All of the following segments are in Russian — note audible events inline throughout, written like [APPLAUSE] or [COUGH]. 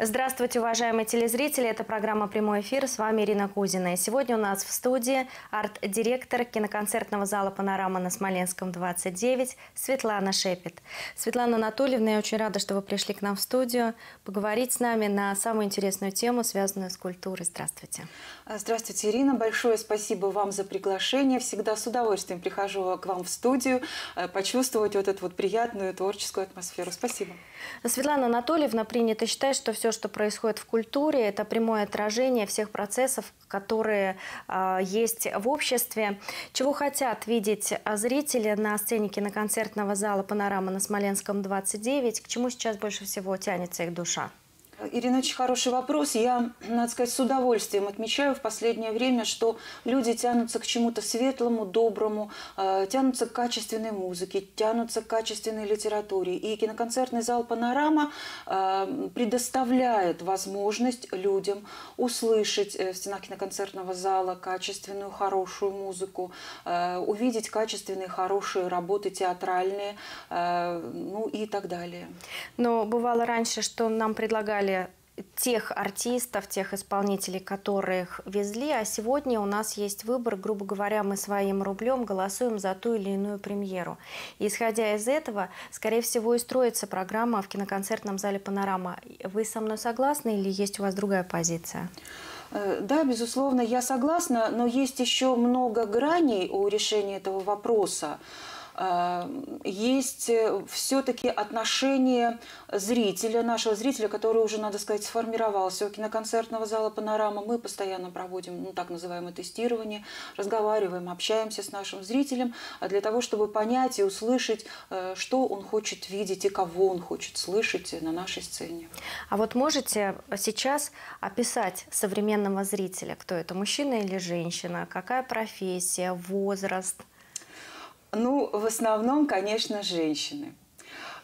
Здравствуйте, уважаемые телезрители. Это программа «Прямой эфир». С вами Ирина Кузина. И сегодня у нас в студии арт-директор киноконцертного зала «Панорама» на Смоленском, 29 Светлана Шепет. Светлана Анатольевна, я очень рада, что вы пришли к нам в студию поговорить с нами на самую интересную тему, связанную с культурой. Здравствуйте. Здравствуйте, Ирина. Большое спасибо вам за приглашение. Всегда с удовольствием прихожу к вам в студию, э, почувствовать вот эту вот приятную творческую атмосферу. Спасибо. Светлана Анатольевна, принято считать, что все, что происходит в культуре, это прямое отражение всех процессов, которые э, есть в обществе. Чего хотят видеть зрители на сцене киноконцертного зала «Панорама» на Смоленском 29? К чему сейчас больше всего тянется их душа? Ирина, очень хороший вопрос. Я, надо сказать, с удовольствием отмечаю в последнее время, что люди тянутся к чему-то светлому, доброму, э, тянутся к качественной музыке, тянутся к качественной литературе. И киноконцертный зал «Панорама» э, предоставляет возможность людям услышать э, в стенах киноконцертного зала качественную, хорошую музыку, увидеть качественные, хорошие работы театральные, ну и так далее. Но бывало раньше, что нам предлагали тех артистов, тех исполнителей, которых везли, а сегодня у нас есть выбор, грубо говоря, мы своим рублем голосуем за ту или иную премьеру. И исходя из этого, скорее всего, и строится программа в киноконцертном зале «Панорама». Вы со мной согласны или есть у вас другая позиция? Э, да, безусловно, я согласна, но есть еще много граней у решения этого вопроса. Э, есть э, все-таки отношение зрителя, нашего зрителя, который уже, надо сказать, сформировался у киноконцертного зала «Панорама». Мы постоянно проводим ну, так называемое тестирование, разговариваем, общаемся с нашим зрителем а для того, чтобы понять и услышать, э, что он хочет видеть и кого он хочет слышать на нашей сцене. А вот можете сейчас описать современного зрителя? Кто это, мужчина или женщина? Какая профессия, возраст – ну, в основном, конечно, женщины.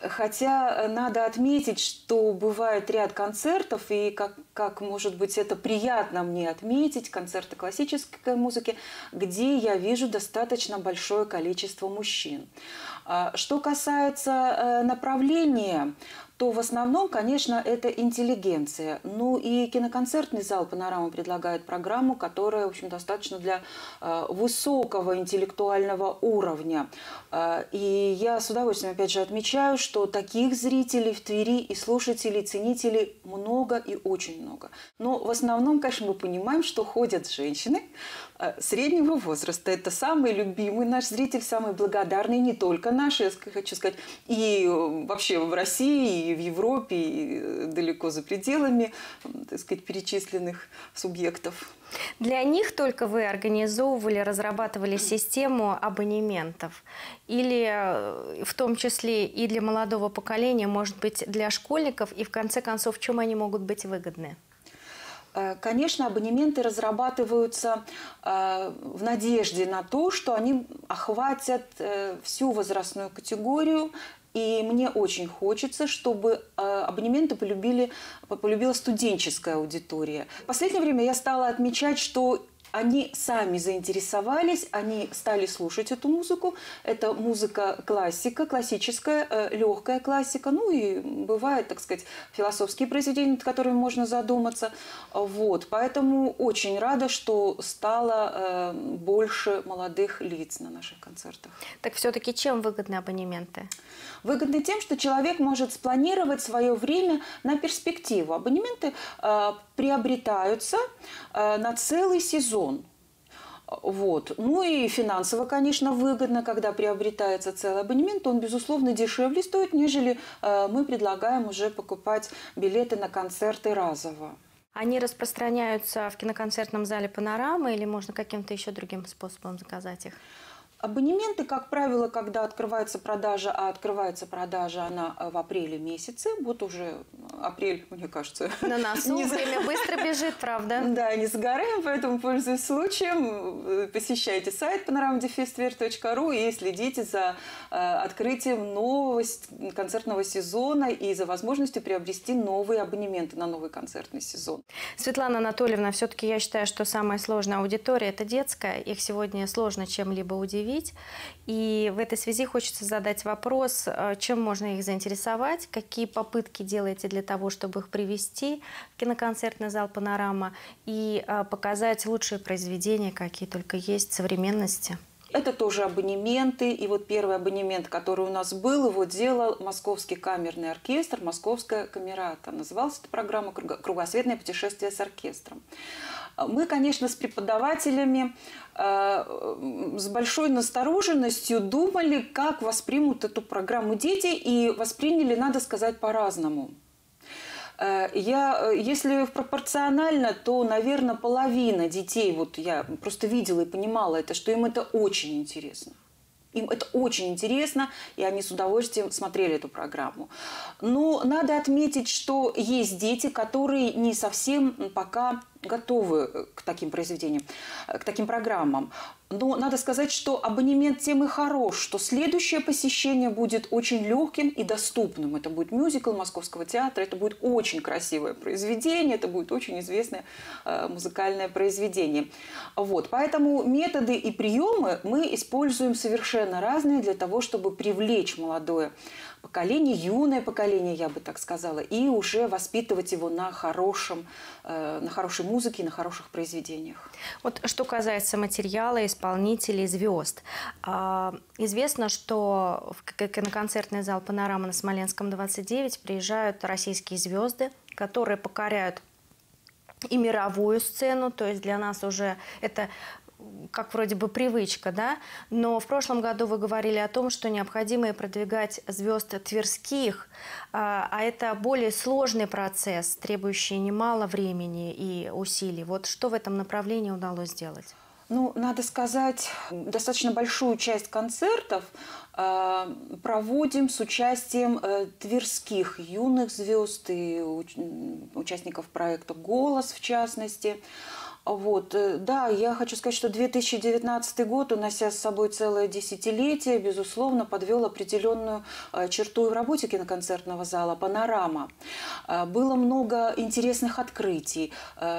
Хотя надо отметить, что бывает ряд концертов, и как, как может быть это приятно мне отметить, концерты классической музыки, где я вижу достаточно большое количество мужчин. А, что касается э, направления, то в основном, конечно, это интеллигенция. Ну и киноконцертный зал «Панорама» предлагает программу, которая, в общем, достаточно для э, высокого интеллектуального уровня. Э, и я с удовольствием, опять же, отмечаю, что таких зрителей в Твери и слушателей, ценителей много и очень много. Но в основном, конечно, мы понимаем, что ходят женщины э, среднего возраста. Это самый любимый наш зритель, самый благодарный, не только наш, я хочу сказать, и э, вообще в России, и в Европе, и э, далеко за пределами, так сказать, перечисленных субъектов. Для них только вы организовывали, разрабатывали [CLEARS THROAT] систему абонементов? Или э, в том числе и для молодого поколения, может быть, для школьников? И в конце концов, в чем они могут быть выгодны? Э, конечно, абонементы разрабатываются в надежде на то, что они охватят всю возрастную категорию и мне очень хочется, чтобы э, абонементы полюбили, полюбила студенческая аудитория. В последнее время я стала отмечать, что они сами заинтересовались, они стали слушать эту музыку. Это музыка классика, классическая, э, легкая классика. Ну и бывают, так сказать, философские произведения, над которыми можно задуматься. Вот. Поэтому очень рада, что стало э, больше молодых лиц на наших концертах. Так все-таки чем выгодны абонементы? Выгодны тем, что человек может спланировать свое время на перспективу. Абонементы э, приобретаются э, на целый сезон. Вот. Ну и финансово, конечно, выгодно, когда приобретается целый абонемент, он, безусловно, дешевле стоит, нежели э, мы предлагаем уже покупать билеты на концерты разово. Они распространяются в киноконцертном зале «Панорама» или можно каким-то еще другим способом заказать их? Абонементы, как правило, когда открывается продажа, а открывается продажа она э, в апреле месяце, вот уже апрель, мне кажется. На носу не время за... быстро бежит, правда? [LAUGHS] Да, не сгораем, поэтому, пользуясь случаем, э, посещайте сайт panoramdefestival.ru и следите за э, открытием нового концертного сезона и за возможностью приобрести новые абонементы на новый концертный сезон. Светлана Анатольевна, все-таки я считаю, что самая сложная аудитория – это детская. Их сегодня сложно чем-либо удивить удивить. И в этой связи хочется задать вопрос, э, чем можно их заинтересовать, какие попытки делаете для того, чтобы их привести в киноконцертный зал «Панорама» и э, показать лучшие произведения, какие только есть современности. Это тоже абонементы. И вот первый абонемент, который у нас был, его делал Московский камерный оркестр, Московская камерата. Называлась эта программа «Кругосветное путешествие с оркестром». Мы, конечно, с преподавателями э, с большой настороженностью думали, как воспримут эту программу дети, и восприняли, надо сказать, по-разному. Э, я, э, если пропорционально, то, наверное, половина детей, вот я просто видела и понимала это, что им это очень интересно. Им это очень интересно, и они с удовольствием смотрели эту программу. Но надо отметить, что есть дети, которые не совсем пока готовы э, к таким произведениям, э, к таким программам. Но надо сказать, что абонемент тем и хорош, что следующее посещение будет очень легким и доступным. Это будет мюзикл Московского театра, это будет очень красивое произведение, это будет очень известное э, музыкальное произведение. Вот. Поэтому методы и приемы мы используем совершенно разные для того, чтобы привлечь молодое поколение, юное поколение, я бы так сказала, и уже воспитывать его на, хорошем, э, на хорошей музыке, на хороших произведениях. Вот что касается материала, исполнителей, звезд. А, известно, что в концертный зал «Панорама» на Смоленском 29 приезжают российские звезды, которые покоряют и мировую сцену, то есть для нас уже это как вроде бы привычка, да, но в прошлом году вы говорили о том, что необходимо продвигать звезд тверских, а, а это более сложный процесс, требующий немало времени и усилий. Вот что в этом направлении удалось сделать? Ну, надо сказать, достаточно большую часть концертов э, проводим с участием э, тверских юных звезд и участников проекта «Голос» в частности. Вот, э, да, я хочу сказать, что 2019 год, унося с собой целое десятилетие, безусловно, подвел определенную э, черту в работе киноконцертного зала «Панорама». Э, было много интересных открытий,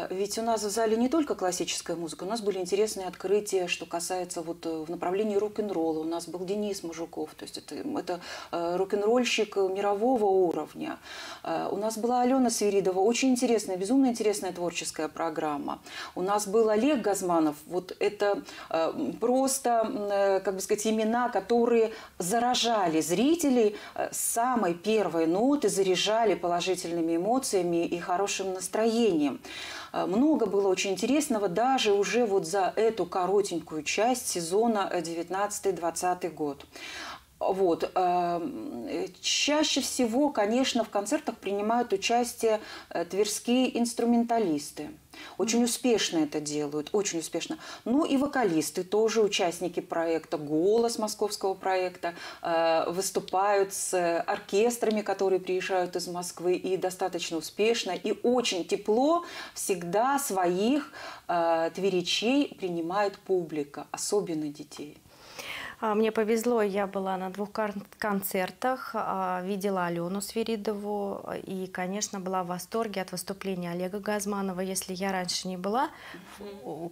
ведь у нас в зале не только классическая музыка, у нас были интересные открытия, что касается вот в направлении рок-н-ролла. У нас был Денис Мужиков, то есть это, это рок-н-ролльщик мирового уровня. У нас была Алена Свиридова, очень интересная, безумно интересная творческая программа. У нас был Олег Газманов. Вот это э, просто, э, как бы сказать, имена, которые заражали зрителей э, с самой первой ноты, заряжали положительными эмоциями и хорошим настроением. Много было очень интересного даже уже вот за эту коротенькую часть сезона 19-20 год. Вот. Чаще всего, конечно, в концертах принимают участие тверские инструменталисты. Очень успешно это делают, очень успешно. Ну и вокалисты, тоже участники проекта «Голос» московского проекта, э, выступают с оркестрами, которые приезжают из Москвы, и достаточно успешно, и очень тепло всегда своих э, тверичей принимает публика, особенно детей. А, мне повезло, я была на двух концертах, а, видела Алену Свиридову и, конечно, была в восторге от выступления Олега Газманова. Если я раньше не была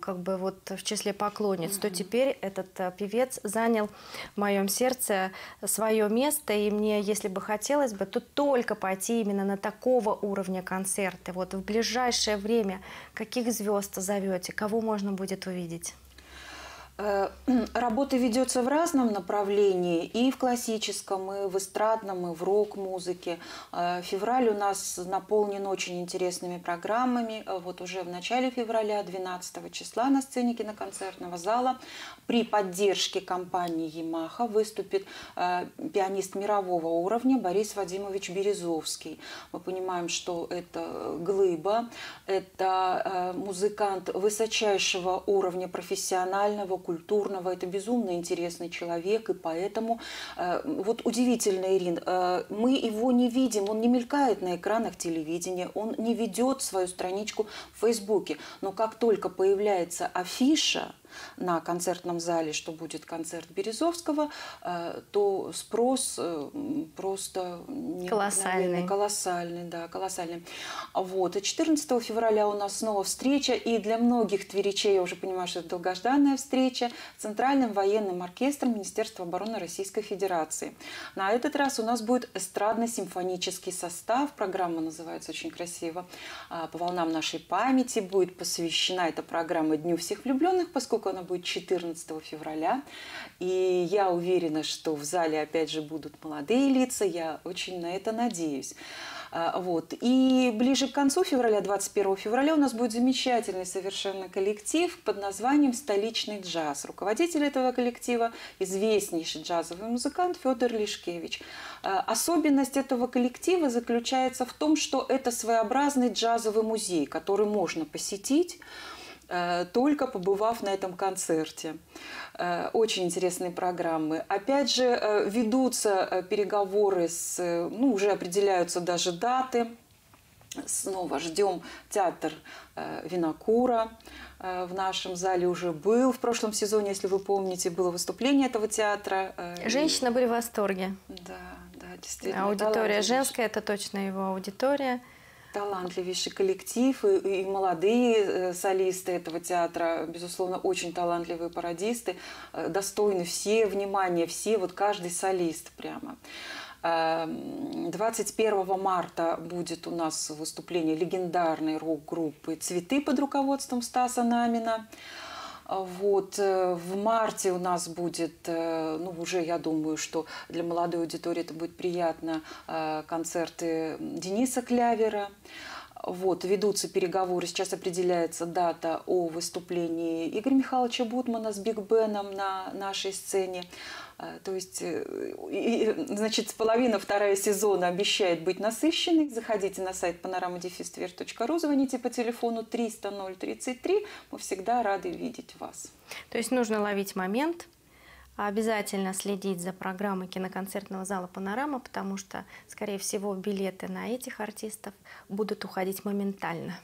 как бы вот в числе поклонниц, то теперь этот а, певец занял в моем сердце свое место, и мне, если бы хотелось бы, то только пойти именно на такого уровня концерты. Вот в ближайшее время каких звезд зовете, кого можно будет увидеть? Э, работа ведется в разном направлении, и в классическом, и в эстрадном, и в рок-музыке. Э, февраль у нас наполнен очень интересными программами. Э, вот уже в начале февраля, 12 числа на сцене киноконцертного зала при поддержке компании Yamaha выступит пианист мирового уровня Борис Вадимович Березовский. Мы понимаем, что это глыба, это музыкант высочайшего уровня профессионального, культурного, это безумно интересный человек, и поэтому э, вот удивительно, Ирин, э, мы его не видим, он не мелькает на экранах телевидения, он не ведет свою страничку в Фейсбуке, но как только появляется афиша, на концертном зале, что будет концерт Березовского, э, то спрос э, просто колоссальный. Колоссальный, да, колоссальный. Вот. И 14 февраля у нас снова встреча, и для многих тверичей, я уже понимаю, что это долгожданная встреча, с Центральным военным оркестром Министерства обороны Российской Федерации. На этот раз у нас будет эстрадно-симфонический состав. Программа называется очень красиво а, «По волнам нашей памяти». Будет посвящена эта программа Дню всех влюбленных, поскольку она будет 14 февраля. И я уверена, что в зале опять же будут молодые лица. Я очень на это надеюсь. А, вот. И ближе к концу февраля, 21 февраля, у нас будет замечательный совершенно коллектив под названием «Столичный джаз». Руководитель этого коллектива – известнейший джазовый музыкант Федор Лишкевич. А, особенность этого коллектива заключается в том, что это своеобразный джазовый музей, который можно посетить, только побывав на этом концерте. Э, очень интересные программы. Опять же, э, ведутся переговоры с, ну, уже определяются даже даты. Снова ждем театр Винокура. В нашем зале уже был в прошлом сезоне, если вы помните, было выступление этого театра. Женщины были в восторге. Да, да, действительно. Аудитория женская, это точно его аудитория талантливейший коллектив и, и молодые э, солисты этого театра, безусловно, очень талантливые пародисты, э, достойны все внимания, все, вот каждый солист прямо. 21 эм, марта будет у нас выступление легендарной рок-группы «Цветы» под руководством Стаса Намина. Вот, э, в марте у нас будет, э, ну, уже я думаю, что для молодой аудитории это будет приятно, э, концерты Дениса Клявера. Вот, ведутся переговоры, сейчас определяется дата о выступлении Игоря Михайловича Бутмана с Биг Беном на нашей сцене. А, то есть, э, значит, половина вторая сезона обещает быть насыщенной. Заходите на сайт panoramadefistver.ru, звоните по телефону 300 033. Мы всегда рады видеть вас. То есть нужно ловить момент, обязательно следить за программой киноконцертного зала «Панорама», потому что, скорее всего, билеты на этих артистов будут уходить моментально.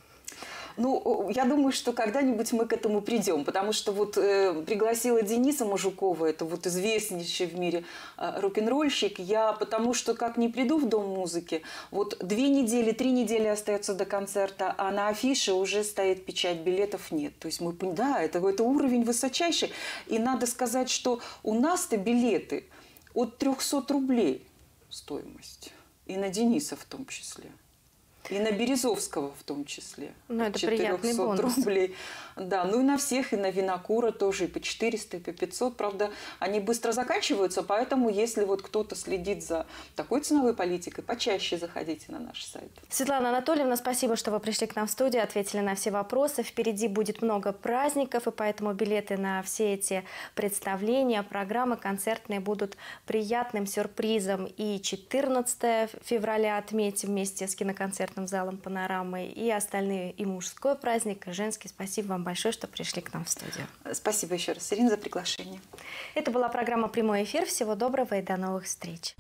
Ну, я думаю, что когда-нибудь мы к этому придем, потому что вот э, пригласила Дениса Мужукова, это вот известнейший в мире э, рок-н-ролльщик, я потому что как не приду в Дом музыки, вот две недели, три недели остается до концерта, а на афише уже стоит печать, билетов нет. То есть мы, да, это, это уровень высочайший, и надо сказать, что у нас-то билеты от 300 рублей стоимость, и на Дениса в том числе. И на Березовского в том числе. Ну, это приятный бонус. рублей. Да, ну и на всех, и на Винокура тоже, и по 400, и по 500. Правда, они быстро заканчиваются, поэтому если вот кто-то следит за такой ценовой политикой, почаще заходите на наш сайт. Светлана Анатольевна, спасибо, что вы пришли к нам в студию, ответили на все вопросы. Впереди будет много праздников, и поэтому билеты на все эти представления, программы концертные будут приятным сюрпризом. И 14 февраля отметим вместе с киноконцертом концертным залом «Панорамы» и остальные, и мужской праздник, и женский. Спасибо вам большое, что пришли к нам в студию. Спасибо еще раз, Ирина, за приглашение. Это была программа «Прямой эфир». Всего доброго и до новых встреч.